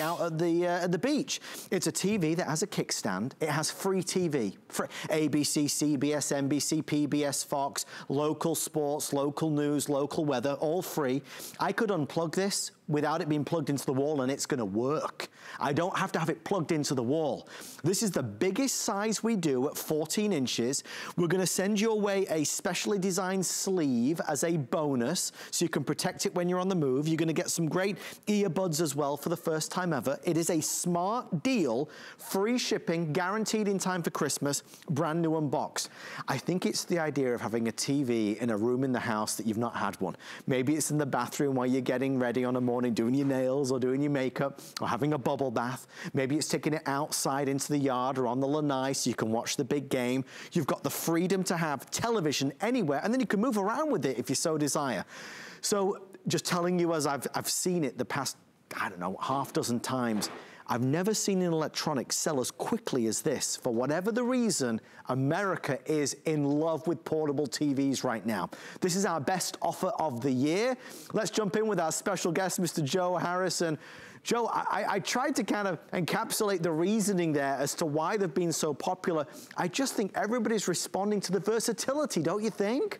out at the uh, at the beach. It's a TV that has a kickstand. It has free TV, for ABC, CBS, NBC, PBS, Fox, local sports, local news, local weather, all free. I could unplug this without it being plugged into the wall and it's gonna work. I don't have to have it plugged into the wall. This is the biggest size we do at 14 inches. We're gonna send your way a specially designed sleeve as a bonus so you can protect it when you're on the move. You're gonna get some great earbuds as well for the first time ever. It is a smart deal, free shipping, guaranteed in time for Christmas, brand new unboxed. I think it's the idea of having a TV in a room in the house that you've not had one. Maybe it's in the bathroom while you're getting ready on a morning, doing your nails or doing your makeup or having a bubble bath. Maybe it's taking it outside into the yard or on the lanai so you can watch the big game. You've got the freedom to have television anywhere and then you can move around with it if you so desire. So just telling you as I've, I've seen it the past, I don't know, half dozen times, I've never seen an electronic sell as quickly as this. For whatever the reason, America is in love with portable TVs right now. This is our best offer of the year. Let's jump in with our special guest, Mr. Joe Harrison. Joe, I, I, tried to kind of encapsulate the reasoning there as to why they've been so popular. I just think everybody's responding to the versatility, don't you think?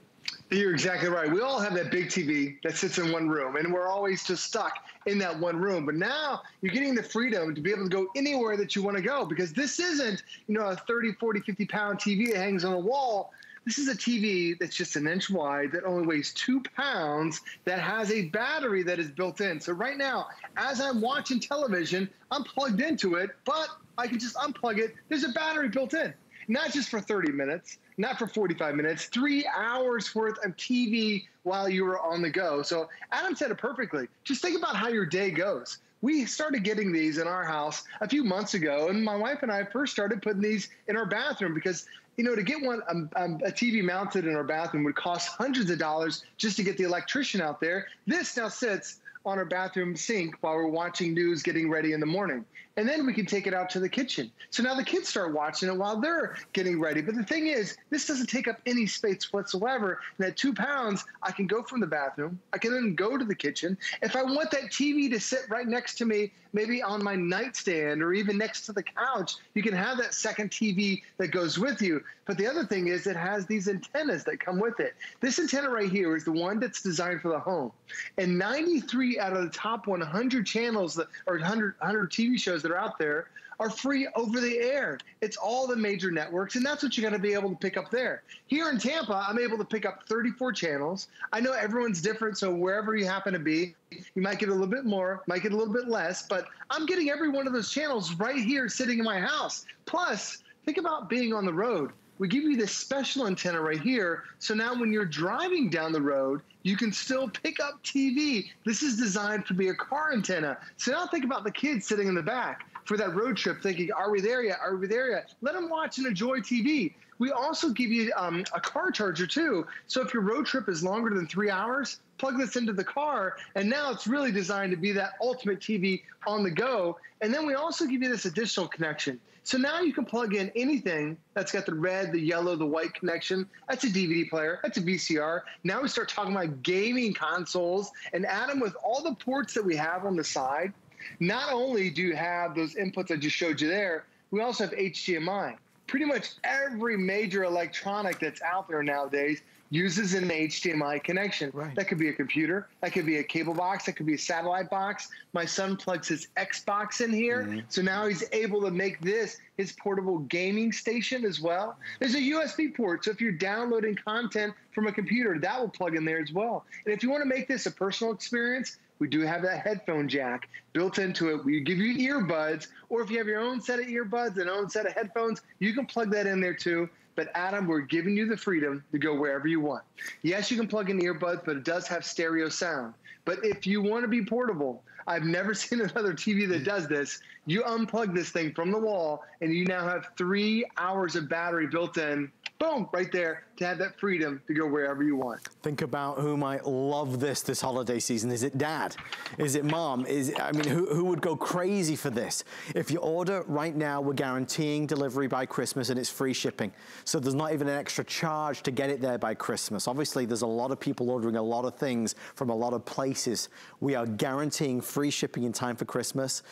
You're exactly right. We all have that big TV that sits in one room, and we're always just stuck in that one room. But now you're getting the freedom to be able to go anywhere that you want to go because this isn't, you know, a 30, 40, 50 pound TV that hangs on a wall. This is a TV that's just an inch wide that only weighs two pounds that has a battery that is built in. So right now, as I'm watching television, I'm plugged into it, but I can just unplug it. There's a battery built in, not just for 30 minutes, not for 45 minutes, three hours worth of TV while you were on the go. So Adam said it perfectly. Just think about how your day goes. We started getting these in our house a few months ago, and my wife and I first started putting these in our bathroom because you know, to get one um, um, a TV mounted in our bathroom would cost hundreds of dollars just to get the electrician out there. This now sits on our bathroom sink while we're watching news, getting ready in the morning and then we can take it out to the kitchen. So now the kids start watching it while they're getting ready. But the thing is, this doesn't take up any space whatsoever. And at two pounds, I can go from the bathroom. I can then go to the kitchen. If I want that TV to sit right next to me, maybe on my nightstand or even next to the couch, you can have that second TV that goes with you. But the other thing is, it has these antennas that come with it. This antenna right here is the one that's designed for the home. And 93 out of the top 100 channels that, or 100, 100 TV shows that are out there are free over the air. It's all the major networks, and that's what you're going to be able to pick up there. Here in Tampa, I'm able to pick up 34 channels. I know everyone's different, so wherever you happen to be, you might get a little bit more, might get a little bit less, but I'm getting every one of those channels right here sitting in my house. Plus, think about being on the road. We give you this special antenna right here. So now when you're driving down the road, you can still pick up TV. This is designed to be a car antenna. So now think about the kids sitting in the back for that road trip thinking, are we there yet? Are we there yet? Let them watch and enjoy TV. We also give you um, a car charger too. So if your road trip is longer than three hours, plug this into the car. And now it's really designed to be that ultimate TV on the go. And then we also give you this additional connection. So now you can plug in anything that's got the red, the yellow, the white connection. That's a DVD player. That's a VCR. Now we start talking about gaming consoles. And Adam, with all the ports that we have on the side, not only do you have those inputs I just showed you there, we also have HDMI. Pretty much every major electronic that's out there nowadays uses an HDMI connection. Right. That could be a computer, that could be a cable box, that could be a satellite box. My son plugs his Xbox in here, mm-hmm. so now he's able to make this his portable gaming station as well. There's a USB port, so if you're downloading content from a computer, that will plug in there as well. And if you want to make this a personal experience, we do have that headphone jack built into it. We give you earbuds, or if you have your own set of earbuds and own set of headphones, you can plug that in there too. But Adam, we're giving you the freedom to go wherever you want. Yes, you can plug in earbuds, but it does have stereo sound. But if you want to be portable, I've never seen another TV that does this. You unplug this thing from the wall, and you now have three hours of battery built in boom, right there to have that freedom to go wherever you want. Think about who might love this this holiday season. Is it dad? Is it mom? Is I mean, who, who would go crazy for this? If you order right now, we're guaranteeing delivery by Christmas and it's free shipping. So there's not even an extra charge to get it there by Christmas. Obviously, there's a lot of people ordering a lot of things from a lot of places. We are guaranteeing free shipping in time for Christmas.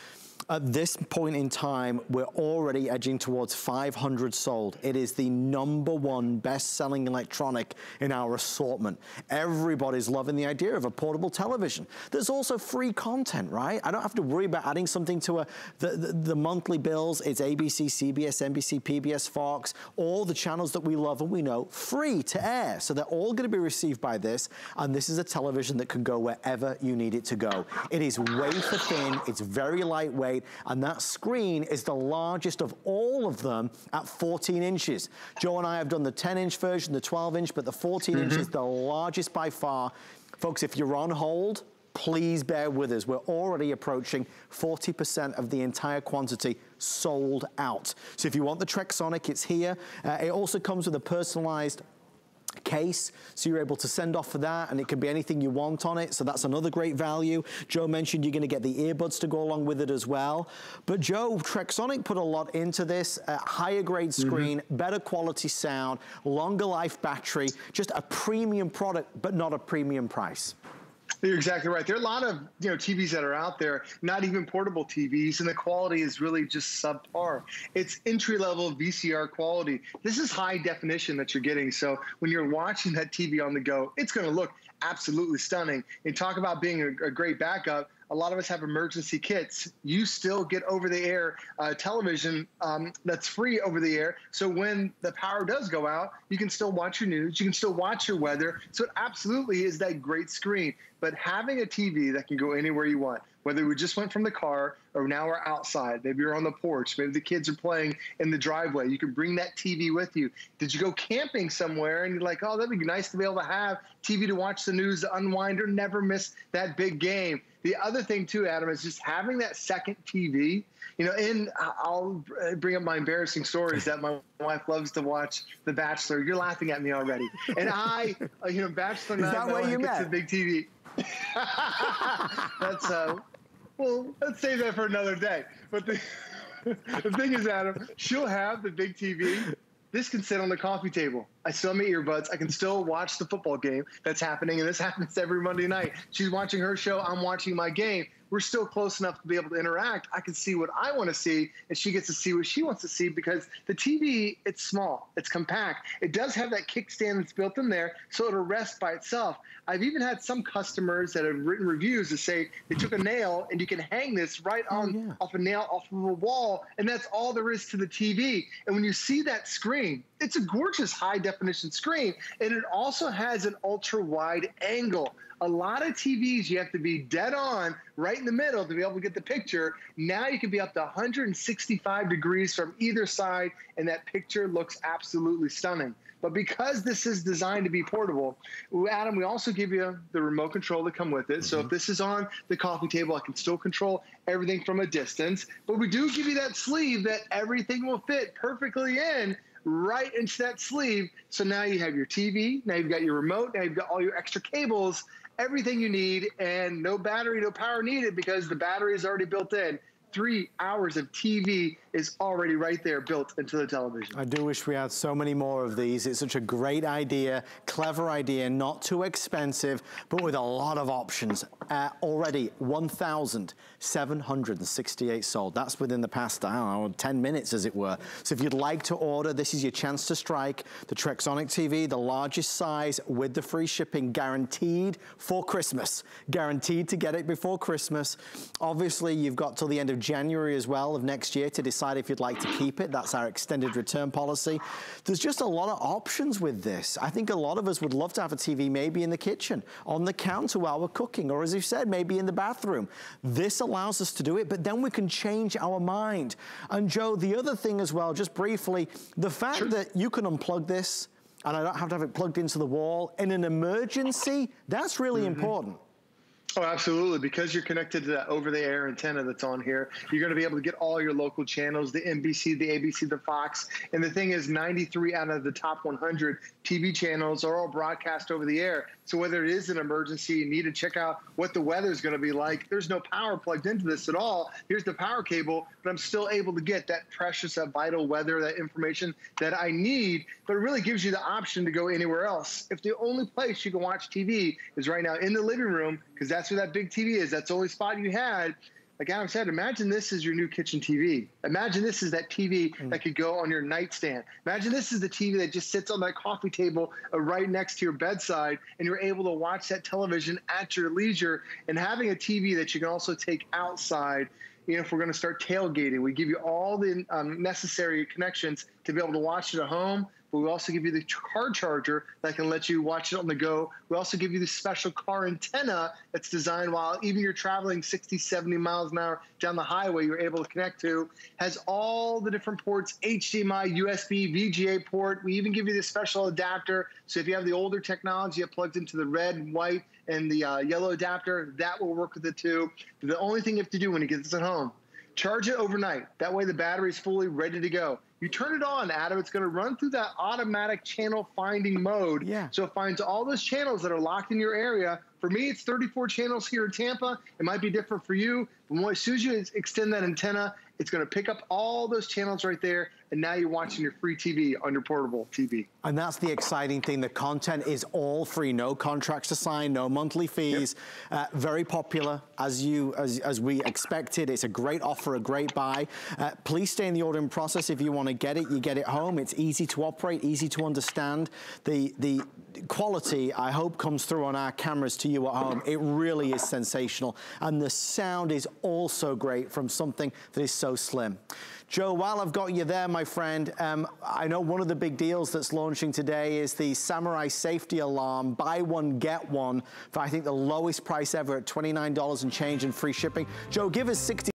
At this point in time, we're already edging towards 500 sold. It is the number one best-selling electronic in our assortment. Everybody's loving the idea of a portable television. There's also free content, right? I don't have to worry about adding something to a, the, the, the monthly bills. It's ABC, CBS, NBC, PBS, Fox, all the channels that we love and we know, free to air. So they're all gonna be received by this, and this is a television that can go wherever you need it to go. It is wafer thin, it's very lightweight, and that screen is the largest of all of them at 14 inches. Joe and I have done the 10 inch version, the 12 inch, but the 14 mm -hmm. inch is the largest by far. Folks, if you're on hold, please bear with us. We're already approaching 40% of the entire quantity sold out. So if you want the Trexonic, it's here. Uh, it also comes with a personalized case so you're able to send off for that and it can be anything you want on it so that's another great value Joe mentioned you're going to get the earbuds to go along with it as well but Joe Trexonic put a lot into this uh, higher grade mm-hmm. screen mm -hmm. better quality sound longer life battery just a premium product but not a premium price you're exactly right. There are a lot of you know TVs that are out there, not even portable TVs, and the quality is really just subpar. It's entry level VCR quality. This is high definition that you're getting. So when you're watching that TV on the go, it's going to look absolutely stunning. And talk about being a, a great backup a lot of us have emergency kits. You still get over the air uh, television um, that's free over the air. So when the power does go out, you can still watch your news, you can still watch your weather. So it absolutely is that great screen. But having a TV that can go anywhere you want, whether we just went from the car or now we're outside, maybe you're on the porch, maybe the kids are playing in the driveway, you can bring that TV with you. Did you go camping somewhere and you're like, oh, that'd be nice to be able to have TV to watch the news, to unwind, or never miss that big game? The other thing too, Adam, is just having that second TV. You know, and I'll bring up my embarrassing stories that my wife loves to watch The Bachelor. You're laughing at me already, and I, uh, you know, Bachelor. Is that why you met? The big TV. That's uh, well, let's save that for another day. But the the thing is, Adam, she'll have the big TV. This can sit on the coffee table. I still have my earbuds. I can still watch the football game that's happening, and this happens every Monday night. She's watching her show. I'm watching my game we're still close enough to be able to interact. I can see what I want to see, and she gets to see what she wants to see because the TV, it's small, it's compact. It does have that kickstand that's built in there, so it'll rest by itself. I've even had some customers that have written reviews that say they took a nail and you can hang this right oh, on oh, yeah. off a nail off of a wall, and that's all there is to the TV. And when you see that screen, it's a gorgeous high definition screen, and it also has an ultra wide angle a lot of TVs, you have to be dead on right in the middle to be able to get the picture. Now you can be up to 165 degrees from either side, and that picture looks absolutely stunning. But because this is designed to be portable, Adam, we also give you the remote control to come with it. Mm -hmm. So if mm-hmm. this is on the coffee table, I can still control everything from a distance. But we do give you that sleeve that everything will fit perfectly in right into that sleeve. So now you have your TV, now you've got your remote, now you've got all your extra cables, everything you need and no battery, no power needed because the battery is already built in. Three hours of TV is already right there built into the television. I do wish we had so many more of these. It's such a great idea, clever idea, not too expensive, but with a lot of options. Uh, already 1,768 sold. That's within the past, I don't know, 10 minutes as it were. So if you'd like to order, this is your chance to strike. The Trexonic TV, the largest size with the free shipping guaranteed for Christmas. Guaranteed to get it before Christmas. Obviously, you've got till the end of January as well of next year to decide if you'd like to keep it. That's our extended return policy. There's just a lot of options with this. I think a lot of us would love to have a TV maybe in the kitchen, on the counter while we're cooking, or as you said, maybe in the bathroom. This allows us to do it, but then we can change our mind. And Joe, the other thing as well, just briefly, the fact sure. that you can unplug this and I don't have to have it plugged into the wall in an emergency, that's really mm -hmm. important. Oh, absolutely. Because you're connected to that over the air antenna that's on here, you're going to be able to get all your local channels the NBC, the ABC, the Fox. And the thing is, 93 out of the top 100 TV channels are all broadcast over the air. So whether it is an emergency, you need to check out what the weather is going to be like. There's no power plugged into this at all. Here's the power cable, but I'm still able to get that precious, that vital weather, that information that I need. But it really gives you the option to go anywhere else. If the only place you can watch TV is right now in the living room, because that's where that big TV is, that's the only spot you had like Adam said, imagine this is your new kitchen TV. Imagine this is that TV mm. that could go on your nightstand. Imagine this is the TV that just sits on that coffee table uh, right next to your bedside, and you're able to watch that television at your leisure. And having a TV that you can also take outside you know, if we're going to start tailgating, we give you all the um, necessary connections to be able to watch it at home, but we also give you the car charger that can let you watch it on the go. We also give you the special car antenna that's designed while even you're traveling 60, 70 miles an hour down the highway, you're able to connect to. Has all the different ports, HDMI, USB, VGA port. We even give you the special adapter. So if you have the older technology, it plugs into the red, white, and the uh, yellow adapter. That will work with it too. The only thing you have to do when you get this at home, charge it overnight. That way the battery is fully ready to go. You turn it on, Adam, it's going to run through that automatic channel finding mode. Yeah. So it finds all those channels that are locked in your area. For me, it's 34 channels here in Tampa. It might be different for you. But as soon as you extend that antenna, it's going to pick up all those channels right there and now you're watching your free TV on your portable TV. And that's the exciting thing. The content is all free, no contracts to sign, no monthly fees. Yep. Uh, very popular, as you as, as we expected. It's a great offer, a great buy. Uh, please stay in the ordering process if you want to get it. You get it home. It's easy to operate, easy to understand. The the quality, I hope, comes through on our cameras to you at home. It really is sensational. And the sound is also great from something that is so slim. Joe, while I've got you there, my friend, um, I know one of the big deals that's launching today is the Samurai Safety Alarm, buy one, get one, for I think the lowest price ever at $29 and change and free shipping. Joe, give us 60